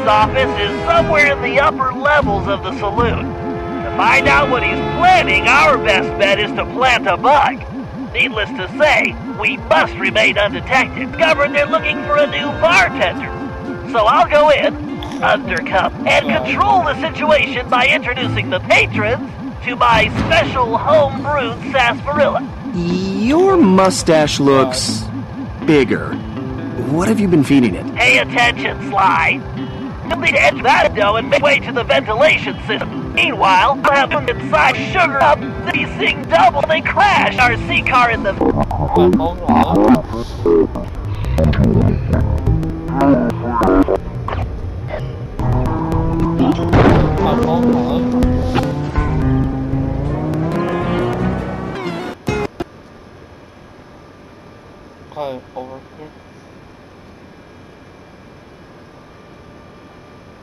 Toothpick's office is somewhere in the upper levels of the saloon. To find out what he's planning, our best bet is to plant a bug. Needless to say, we must remain undetected. Governed, they're looking for a new bartender. So I'll go in, undercuff, and control the situation by introducing the patrons to my special home-brewed sarsaparilla. Your mustache looks bigger. What have you been feeding it? Pay attention, Sly. Need to enter that dough and make way to the ventilation system. Meanwhile, I'll have them inside sugar up. They sing double, they crash our sea car in the... Over here.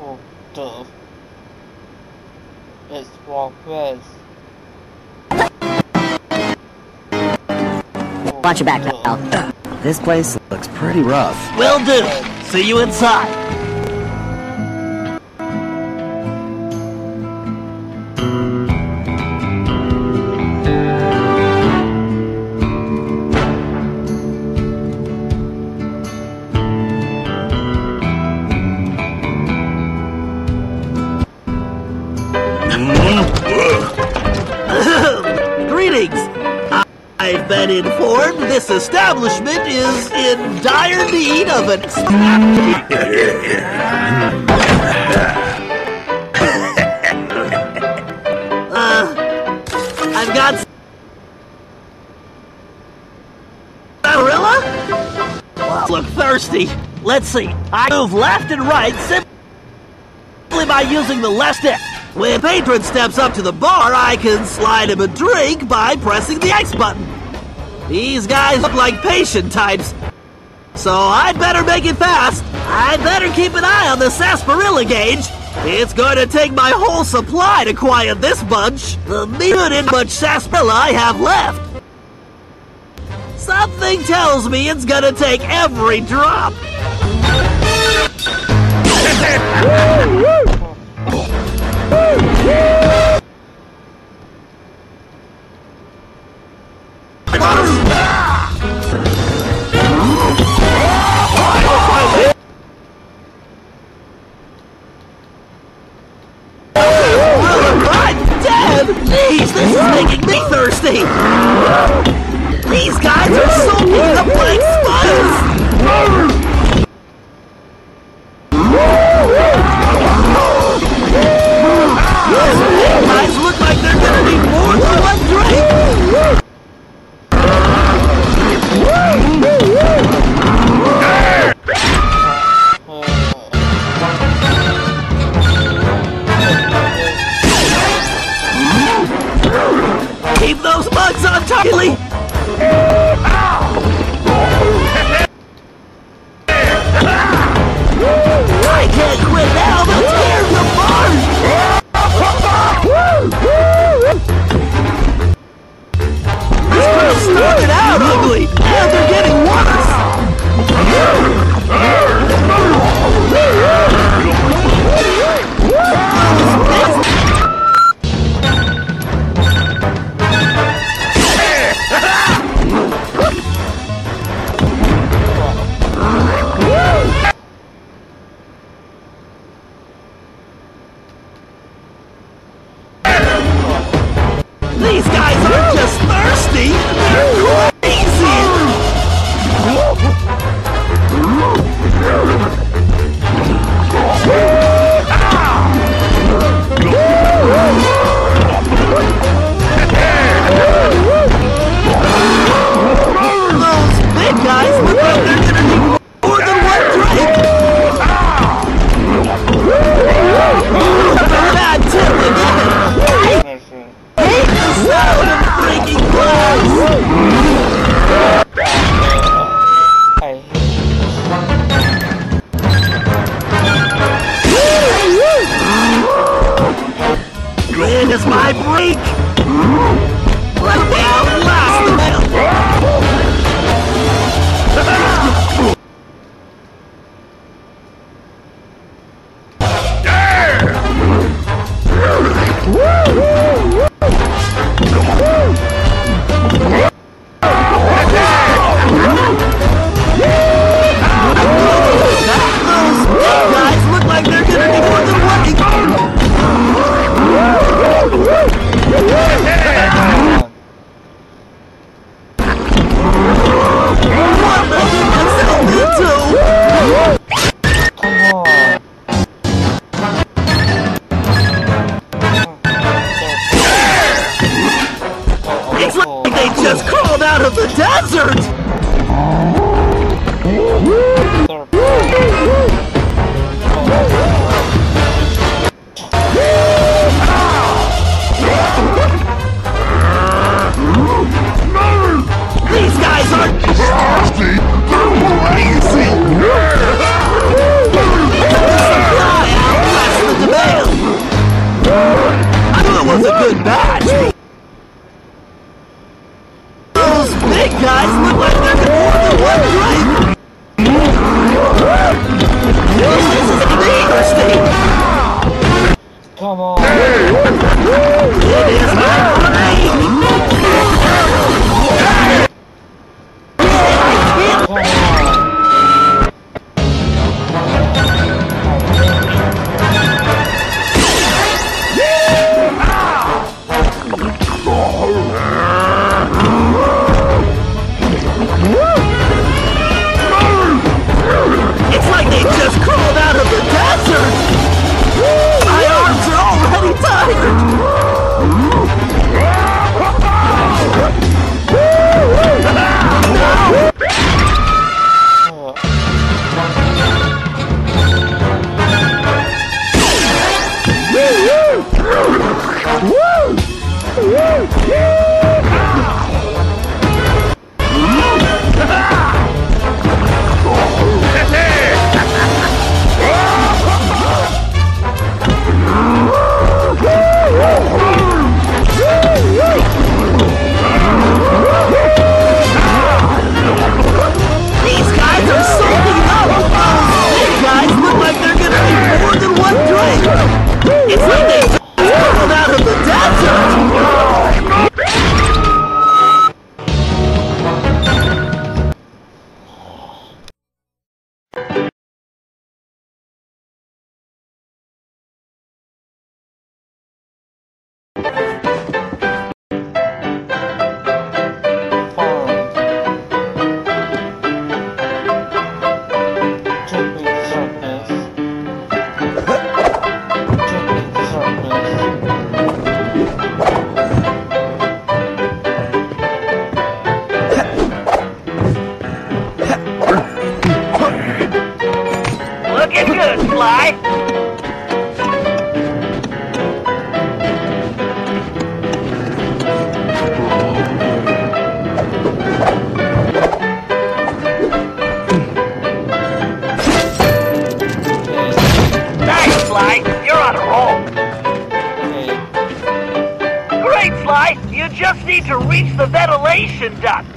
Oh, duh. It's Walk West. Watch your back, duh. Al. This place looks pretty rough. Will do. See you inside. This establishment is in dire need of an. uh, I've got. Gorilla? Look thirsty. Let's see. I move left and right simply by using the left stick. When a patron steps up to the bar, I can slide him a drink by pressing the X button. These guys look like patient types. So I'd better make it fast. I'd better keep an eye on the sarsaparilla gauge. It's going to take my whole supply to quiet this bunch. The muted much sarsaparilla I have left. Something tells me it's gonna take every drop. live? Jeez, this is making me thirsty! These guys are soaking up like spiders. These guys look like they're gonna need more than one drink! Luckily, When is my break? Let! guys. just need to reach the ventilation duct.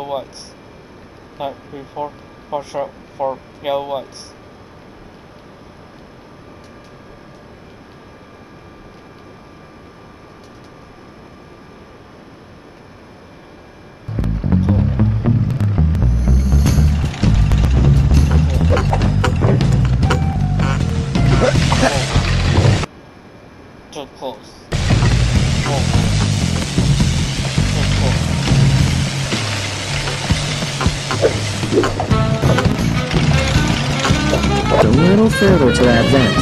kilowatts. Not before for sure for kilowatts. So close. Little further to that vent.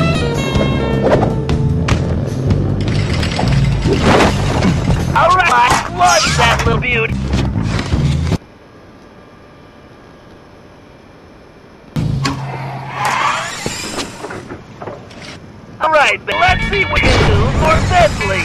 Alright, watch that little beauty. Alright, let's see what you do for Bentley.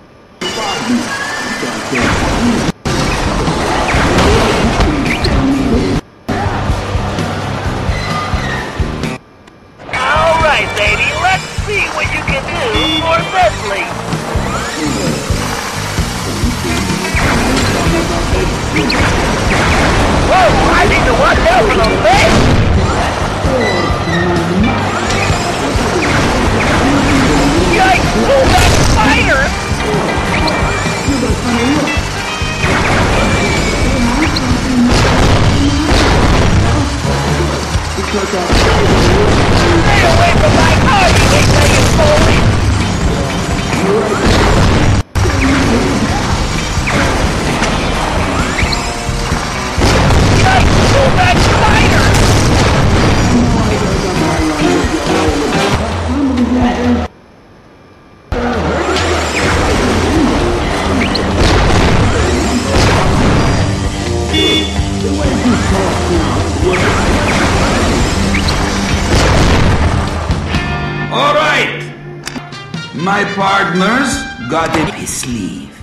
partners got it his sleeve.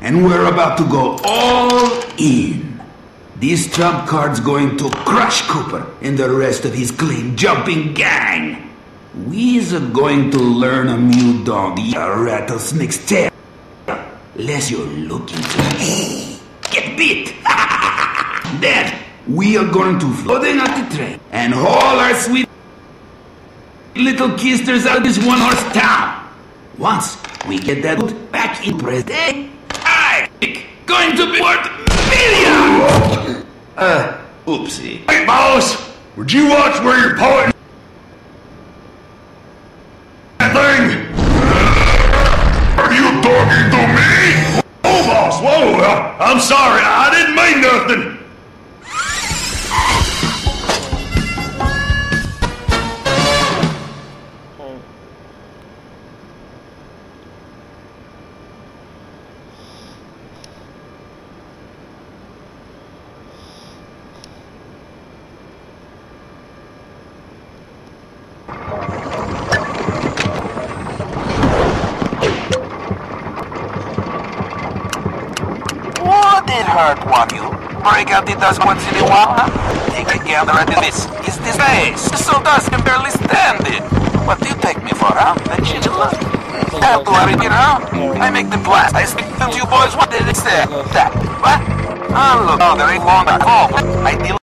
And we're about to go all in. This trump card's going to crush Cooper and the rest of his clean jumping gang. We's going to learn a new dog, a rattlesnake's tail. Unless you're looking to get bit. then we are going to floating out the train and haul our sweet little kisters out of this one horse town. Once we get that loot back in Preston, I going to be worth millions. Uh, oopsie. Hey, boss, would you watch where you're pointing that thing? Are you talking to me? Oh, boss, whoa, I'm sorry, I didn't mean nothing. One you? Break out the dust once in a while? Take a gander at this. Is this face? So dust can barely stand it. What do you take me for, huh? A chinchilla? Worry, you know. I make the blast. I speak to you boys. What did it say? That. What? Oh, look. Oh, there ain't long at all. I deal